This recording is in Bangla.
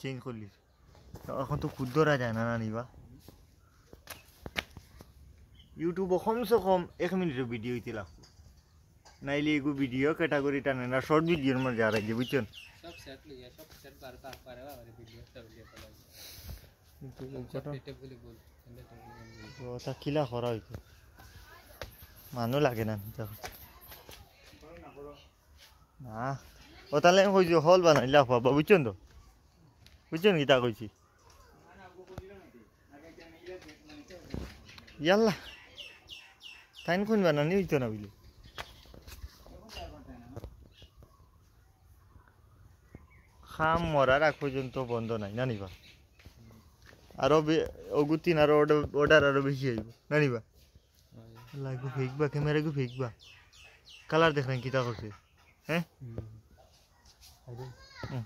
চেঞ্জ করলি। এখন তো ক্ষুদ্ররা যায় না না নিবা ইউটিউব কমসে কম এক মিনিটের ভিডিও ইতি লাগবো। নাইলে এগু ভিডিও ক্যাটাগরি টানে না শর্ট ভিডিওর মধ্যে যা আছে বুঝছেন? ওটা কিলা করা হইতো? মানুষ লাগে না না। ও তাহলে আমি কইছি, হল বানাইলা পাবা বুঝছেন তো? বুঝছেন কি তা কইছি? ইয়াল্লা, তাইন কোন বানানি হইতো না বুঝলি? খাম মরার আগ পর্যন্ত বন্ধ নাই, না নিবা? আরও অগুতিন আরও অর্ডার আরও বেশি হইব, না নিবা? লাগু ফেকবা, ক্যামেরা গু ফেকবা। কালার দেখলেন কিতা করছে হ্যাঁ? 好的，嗯。